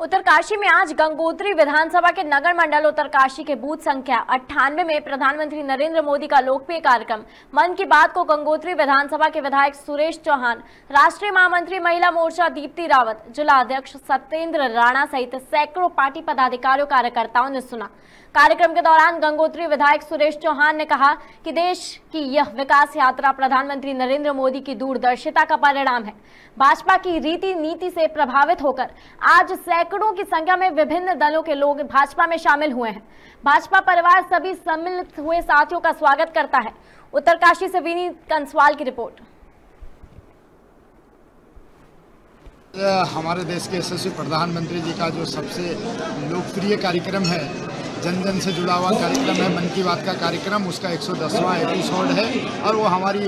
उत्तरकाशी में आज गंगोत्री विधानसभा के नगर मंडल उत्तरकाशी के बूथ संख्या अट्ठानवे में प्रधानमंत्री नरेंद्र मोदी का लोकप्रिय कार्यक्रम। मन की बात को गंगोत्री विधानसभा के विधायक सुरेश चौहान, राष्ट्रीय महामंत्री महिला मोर्चा दीप्ति रावत, जिला अध्यक्ष सत्येंद्र राणा सहित सैकड़ों पार्टी पदाधिकारियों, कार्यकर्ताओं ने सुना। कार्यक्रम के दौरान गंगोत्री विधायक सुरेश चौहान ने कहा कि देश की यह विकास यात्रा प्रधानमंत्री नरेंद्र मोदी की दूरदर्शिता का परिणाम है। भाजपा की रीति नीति से प्रभावित होकर आज की संख्या में विभिन्न दलों के लोग भाजपा में शामिल हुए हैं। भाजपा परिवार सभी सम्मिलित हुए साथियों का स्वागत करता है। उत्तरकाशी से विनीत कंसवाल की रिपोर्ट। हमारे देश के यशस्वी प्रधानमंत्री जी का जो सबसे लोकप्रिय कार्यक्रम है जन जन से जुड़ा हुआ कार्यक्रम है, मन की बात का कार्यक्रम, उसका 110वां एपिसोड है और वो हमारी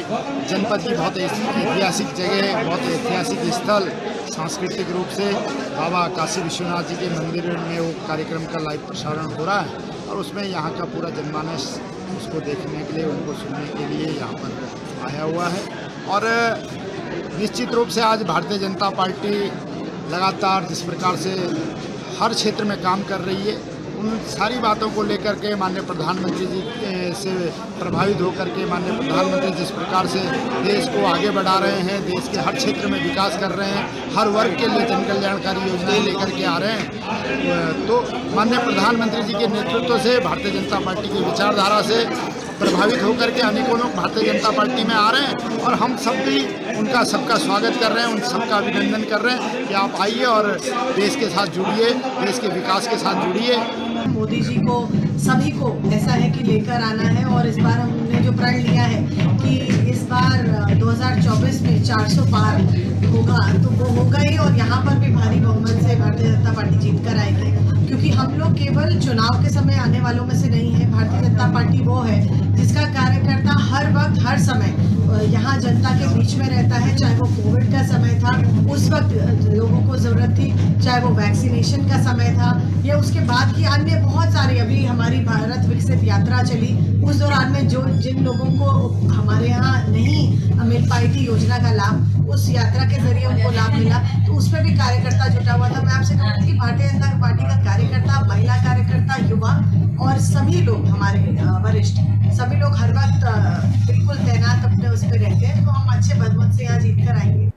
जनपद की बहुत ऐतिहासिक जगह है, बहुत ऐतिहासिक स्थल, सांस्कृतिक रूप से। बाबा काशी विश्वनाथ जी के मंदिर में वो कार्यक्रम का लाइव प्रसारण हो रहा है और उसमें यहाँ का पूरा जनमानस उसको देखने के लिए, उनको सुनने के लिए यहाँ पर आया हुआ है। और, निश्चित रूप से आज भारतीय जनता पार्टी लगातार जिस प्रकार से हर क्षेत्र में काम कर रही है उन सारी बातों को लेकर के माननीय प्रधानमंत्री जी से प्रभावित होकर के माननीय प्रधानमंत्री जिस प्रकार से देश को आगे बढ़ा रहे हैं, देश के हर क्षेत्र में विकास कर रहे हैं, हर वर्ग के लिए जन कल्याणकारी योजनाएँ लेकर के आ रहे हैं तो माननीय प्रधानमंत्री जी के नेतृत्व से, भारतीय जनता पार्टी की विचारधारा से प्रभावित होकर के अनेकों लोग भारतीय जनता पार्टी में आ रहे हैं और हम सब भी उनका सबका स्वागत कर रहे हैं, उन सबका अभिनंदन कर रहे हैं कि आप आइए और देश के साथ जुड़िए, देश के विकास के साथ जुड़िए। मोदी जी को, सभी को ऐसा है कि लेकर आना है और इस बार हमने जो प्रण लिया है कि इस बार 2024 में 400 पार होगा तो वो होगा ही और यहाँ पर भी भारी बहुमत से भारतीय जनता पार्टी जीत कर आएगी। हम लोग केवल चुनाव के समय आने वालों में से नहीं है, भारतीय जनता पार्टी वो है, जिसका कार्यकर्ता हर वक्त, हर समय यहाँ जनता के बीच में रहता है, चाहे वो कोविड का समय था, उस वक्त लोगों को ज़रूरत थी, चाहे वो वैक्सीनेशन का समय था, या उसके बाद की अन्य बहुत सारी, अभी हमारी भारत विकसित यात्रा चली, उस दौरान में जो, जिन लोगों को हमारे यहाँ नहीं मिल पाई थी योजना का लाभ उस यात्रा के ज़रिए उनको लाभ मिला। तो उसमें भी कार्यकर्ता जुटा हुआ था। मैं आपसे कहूँगी कि भारतीय जनता पार्टी का कार्यकर्ता, महिला कार्यकर्ता, युवा और सभी लोग हमारे वरिष्ठ, सभी लोग हर वक्त बिल्कुल तैनात अपने उस पर रहते हैं। तो हम अच्छे बदमत से यहाँ जीत कर आएँगे।